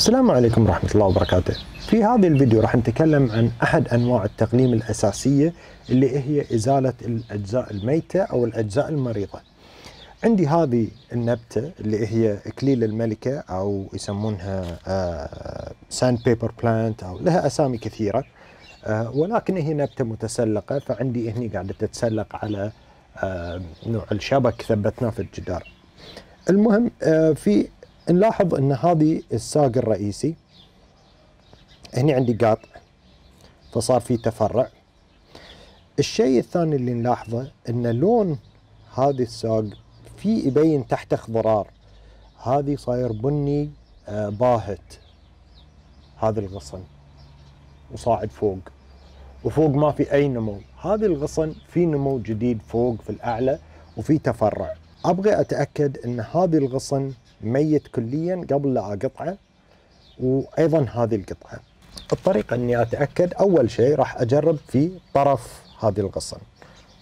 السلام عليكم ورحمة الله وبركاته. في هذا الفيديو راح نتكلم عن أحد أنواع التقليم الأساسية اللي هي إزالة الأجزاء الميتة أو الأجزاء المريضة. عندي هذه النبتة اللي هي إكليل الملكة أو يسمونها sandpaper plant أو لها أسامي كثيرة آه، ولكن هي نبتة متسلقة فعندي هني قاعدة تتسلق على آه، نوع الشبك ثبتناه في الجدار. المهم آه، في نلاحظ إن هذه الساق الرئيسي هني عندي قاطع فصار في تفرع. الشيء الثاني اللي نلاحظه إن لون هذه الساق في يبين تحت اخضرار. هذه صاير بني آه، باهت هذا الغصن وصاعد فوق وفوق ما في أي نمو. هذه الغصن في نمو جديد فوق في الأعلى وفي تفرع. أبغى أتأكد إن هذه الغصن ميت كليا قبل لا أقطعه وأيضا هذه القطعة. الطريقة إني أتأكد أول شيء راح أجرب في طرف هذه الغصن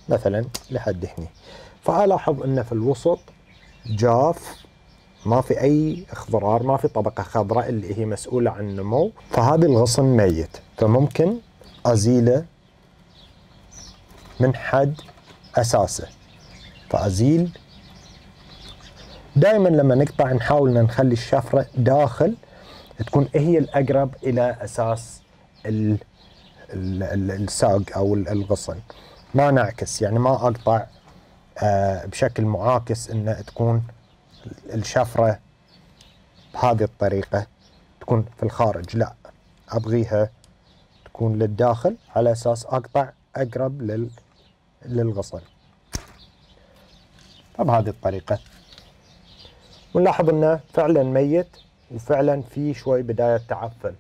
مثلا لحد هني. فألاحظ انه في الوسط جاف ما في أي اخضرار ما في طبقة خضراء اللي هي مسؤولة عن النمو. فهذا الغصن ميت. فممكن أزيله من حد أساسه. فأزيل دائما لما نقطع نحاول إن نخلي الشفرة داخل تكون هي الأقرب إلى أساس ال ال ال الساق أو الغصن. ما نعكس يعني ما أقطع آه بشكل معاكس إن تكون الشفرة بهذه الطريقة تكون في الخارج. لا أبغيها تكون للداخل على أساس أقطع أقرب لل للغصن. فبهذه الطريقة. ونلاحظ إنه فعلا ميت وفعلا في شوي بداية تعفن.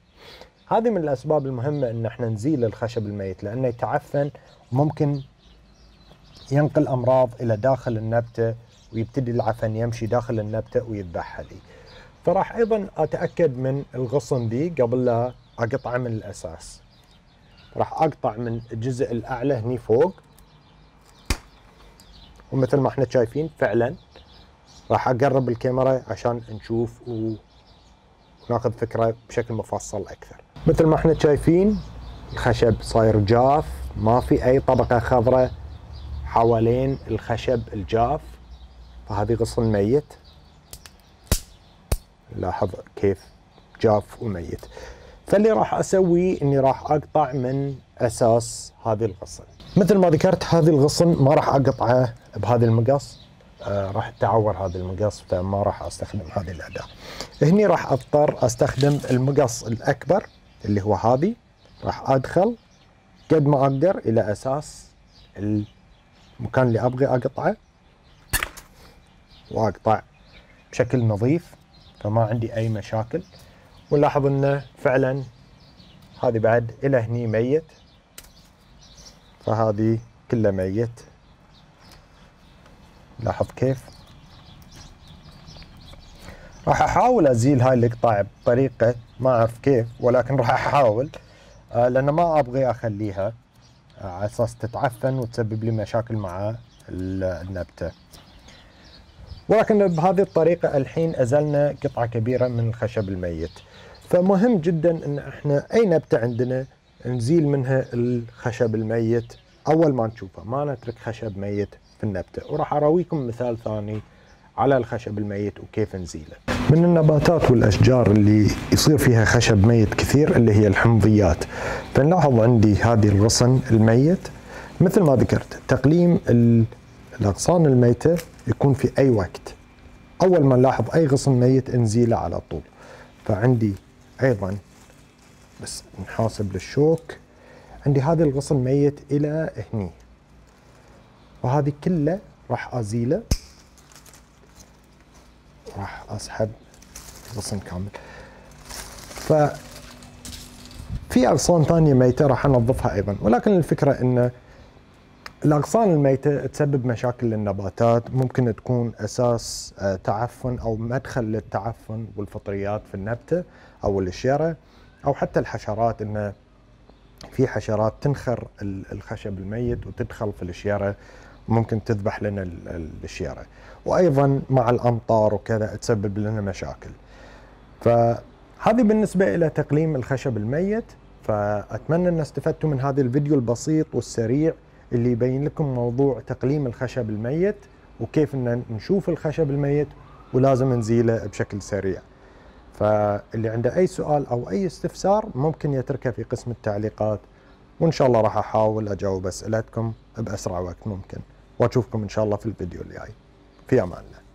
هذه من الأسباب المهمة إن إحنا نزيل الخشب الميت لأنه يتعفن وممكن ينقل أمراض إلى داخل النبتة ويبتدي العفن يمشي داخل النبتة ويذبحها لي فراح أيضا أتأكد من الغصن دي قبل لا اقطعه من الأساس. راح أقطع من الجزء الأعلى هني فوق. ومثل ما إحنا شايفين فعلا راح أقرب الكاميرا عشان نشوف وناخذ فكرة بشكل مفصل أكثر. مثل ما إحنا شايفين الخشب صاير جاف ما في أي طبقة خضراء حوالين الخشب الجاف فهذه غصن ميت. لاحظ كيف جاف وميت. فاللي راح اسويه إني راح أقطع من أساس هذه الغصن. مثل ما ذكرت هذه الغصن ما راح أقطعه بهذا المقص. راح تعور هذا المقص فما راح أستخدم هذه الأداة. هني راح أضطر أستخدم المقص الأكبر اللي هو هذه راح أدخل قد ما أقدر إلى أساس المكان اللي أبغي أقطعه وأقطع بشكل نظيف فما عندي أي مشاكل. ونلاحظ انه فعلا هذه بعد إلى هني ميت فهذه كلها ميت. لاحظ كيف؟ راح أحاول أزيل هاي القطع بطريقة ما أعرف كيف ولكن راح أحاول آه لأن ما أبغي أخليها آه على أساس تتعفن وتسبب لي مشاكل مع النبتة. ولكن بهذه الطريقة الحين أزلنا قطعة كبيرة من الخشب الميت. فمهم جدا إن إحنا أي نبتة عندنا نزيل منها الخشب الميت أول ما نشوفه ما نترك خشب ميت في النبتة. وراح أراويكم مثال ثاني على الخشب الميت وكيف نزيله. من النباتات والأشجار اللي يصير فيها خشب ميت كثير اللي هي الحمضيات. فنلاحظ عندي هذه الغصن الميت. مثل ما ذكرت تقليم الأغصان الميتة يكون في أي وقت. أول ما نلاحظ أي غصن ميت نزيله على طول. فعندي أيضا بس نحاسب للشوك. عندي هذا الغصن ميت إلى هني. وهذه كلها راح أزيله. راح أسحب الغصن كامل. ف في أغصان ثانية ميتة راح أنظفها أيضا. ولكن الفكرة ان الأغصان الميتة تسبب مشاكل للنباتات. ممكن تكون أساس تعفن أو مدخل للتعفن والفطريات في النبتة أو الشيرة أو حتى الحشرات. انه في حشرات تنخر الخشب الميت وتدخل في الشيرة. ممكن تذبح لنا الشيرة. وأيضا مع الأمطار وكذا تسبب لنا مشاكل. ف هذه بالنسبة إلى تقليم الخشب الميت. فأتمنى أن استفدتوا من هذا الفيديو البسيط والسريع اللي يبين لكم موضوع تقليم الخشب الميت وكيف إن نشوف الخشب الميت ولازم نزيله بشكل سريع. فاللي عنده أي سؤال أو أي استفسار ممكن يتركه في قسم التعليقات. وإن شاء الله راح أحاول أجاوب أسئلتكم بأسرع وقت ممكن. وأشوفكم إن شاء الله في الفيديو الجاي. في أمان الله.